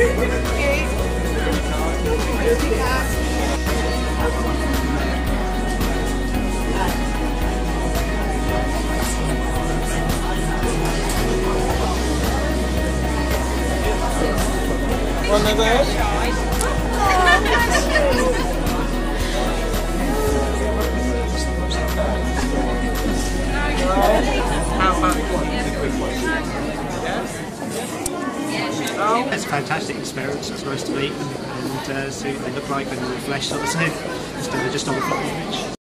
One of those? It's a fantastic experience. It's nice to meet them, and uh, see what they look like when they're sort of thing, instead of just on the football pitch.